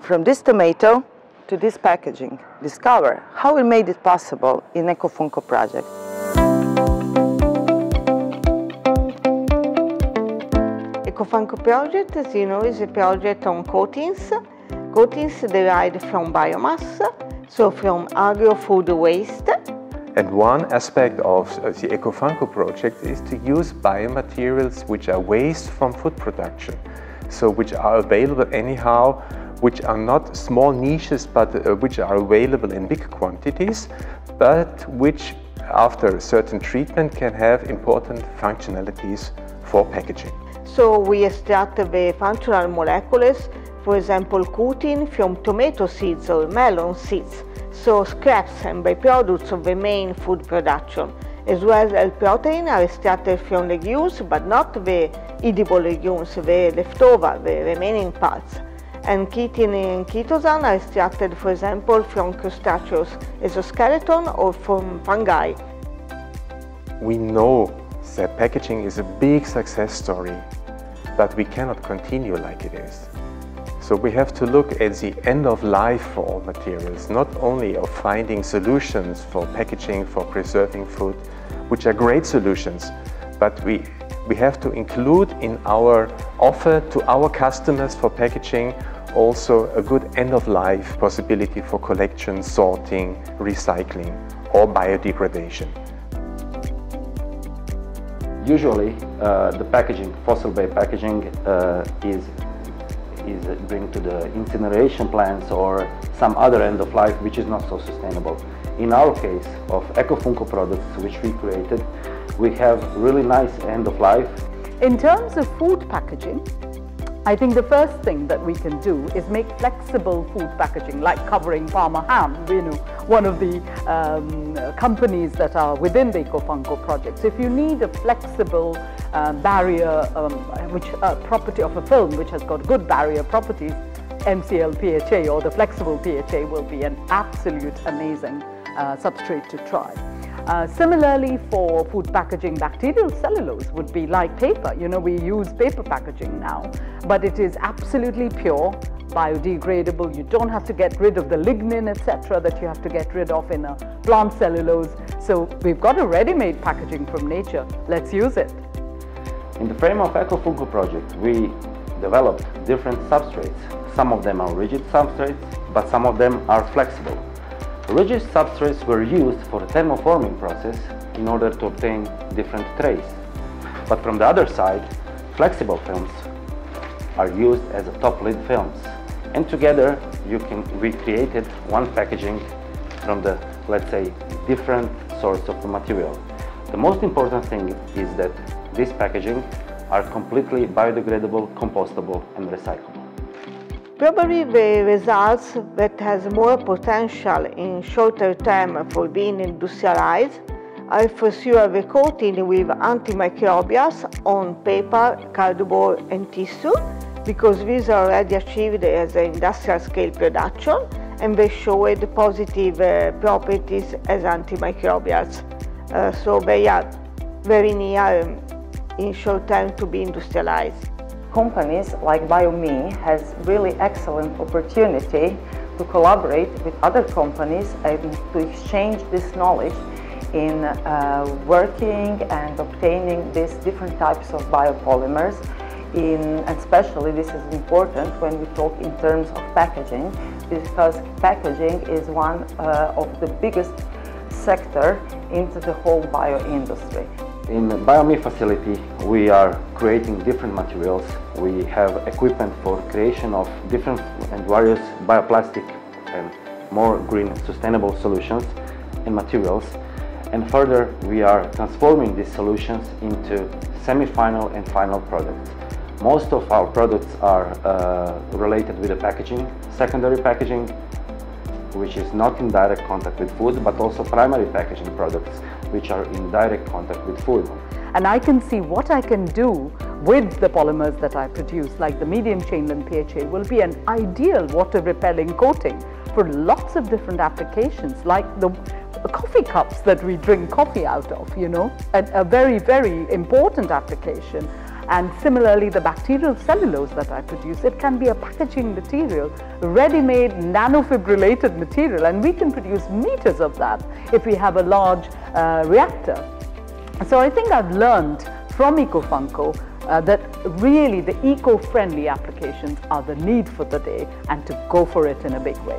From this tomato to this packaging, discover how we made it possible in EcoFunco project. EcoFunco project, as you know, is a project on coatings. Coatings derived from biomass, so from agro-food waste. And one aspect of the EcoFunco project is to use biomaterials which are waste from food production, so which are available anyhow, which are not small niches, but uh, which are available in big quantities, but which after a certain treatment can have important functionalities for packaging. So we extract the functional molecules, for example, cutin from tomato seeds or melon seeds, so scraps and byproducts of the main food production, as well as protein are extracted from legumes, but not the edible legumes, the leftover, the remaining parts. And chitin and chitosan are extracted, for example, from crustaceous exoskeleton or from fungi. We know that packaging is a big success story but we cannot continue like it is. So we have to look at the end of life for all materials, not only of finding solutions for packaging, for preserving food, which are great solutions, but we, we have to include in our offer to our customers for packaging also a good end of life possibility for collection, sorting, recycling or biodegradation. Usually, uh, the packaging, fossil-based packaging, uh, is is bring to the incineration plants or some other end of life which is not so sustainable. In our case of EcoFunco products which we created, we have really nice end of life. In terms of food packaging, I think the first thing that we can do is make flexible food packaging, like covering Parma Ham, you know, one of the um, companies that are within the EcoFunco project. So if you need a flexible uh, barrier, um, which uh, property of a film which has got good barrier properties, MCL PHA or the flexible PHA will be an absolute amazing uh, substrate to try. Uh, similarly, for food packaging, bacterial cellulose would be like paper. You know, we use paper packaging now, but it is absolutely pure, biodegradable. You don't have to get rid of the lignin, etc., that you have to get rid of in a plant cellulose. So we've got a ready-made packaging from nature. Let's use it. In the frame of EcoFunco project, we developed different substrates. Some of them are rigid substrates, but some of them are flexible. Rigid substrates were used for the thermoforming process in order to obtain different trays. But from the other side, flexible films are used as a top lid films. And together you can we created one packaging from the let's say different source of the material. The most important thing is that this packaging are completely biodegradable, compostable and recyclable. Probably the results that has more potential in shorter term for being industrialized are for sure the coating with antimicrobials on paper, cardboard and tissue because these are already achieved as an industrial scale production and they showed positive uh, properties as antimicrobials. Uh, so they are very near um, in short time to be industrialized companies like BioMe has really excellent opportunity to collaborate with other companies and to exchange this knowledge in uh, working and obtaining these different types of biopolymers in, especially this is important when we talk in terms of packaging because packaging is one uh, of the biggest sector into the whole bio industry. In the BioMe facility, we are creating different materials. We have equipment for creation of different and various bioplastic and more green sustainable solutions and materials. And further, we are transforming these solutions into semi-final and final products. Most of our products are uh, related with the packaging, secondary packaging, which is not in direct contact with food, but also primary packaging products, which are in direct contact with food. And I can see what I can do with the polymers that I produce, like the medium chain PHA, will be an ideal water repelling coating for lots of different applications, like the coffee cups that we drink coffee out of, you know, a very, very important application. And similarly, the bacterial cellulose that I produce, it can be a packaging material, ready-made nanofibrillated material, and we can produce meters of that if we have a large uh, reactor. So I think I've learned from Ecofunco uh, that really the eco-friendly applications are the need for the day and to go for it in a big way.